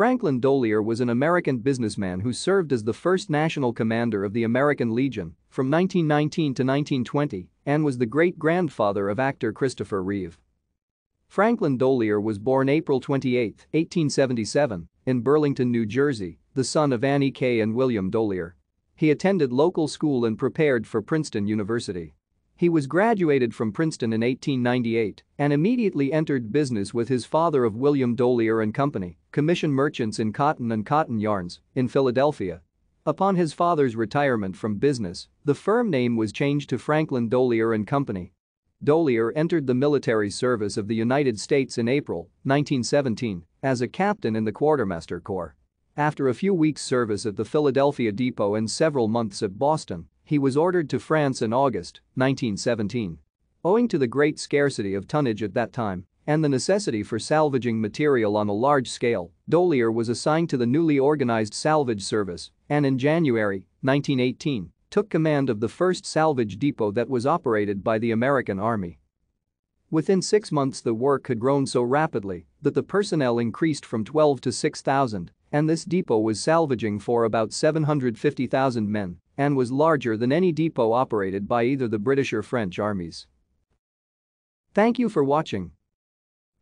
Franklin D'Olier was an American businessman who served as the first national commander of the American Legion from 1919 to 1920 and was the great-grandfather of actor Christopher Reeve. Franklin D'Olier was born April 28, 1877, in Burlington, New Jersey, the son of Annie Kay and William D'Olier. He attended local school and prepared for Princeton University. He was graduated from Princeton in 1898 and immediately entered business with his father of William D'Olier and Company, commission merchants in cotton and cotton yarns, in Philadelphia. Upon his father's retirement from business, the firm name was changed to Franklin D'Olier and Company. D'Olier entered the military service of the United States in April 1917 as a captain in the Quartermaster Corps. After a few weeks' service at the Philadelphia Depot and several months at Boston, he was ordered to France in August 1917. Owing to the great scarcity of tonnage at that time and the necessity for salvaging material on a large scale, D'Olier was assigned to the newly organized salvage service and in January 1918 took command of the first salvage depot that was operated by the American Army. Within six months the work had grown so rapidly that the personnel increased from 12 to 6,000 and this depot was salvaging for about 750,000 men and was larger than any depot operated by either the British or French armies. Thank you for watching.